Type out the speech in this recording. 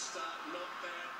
start, not bad.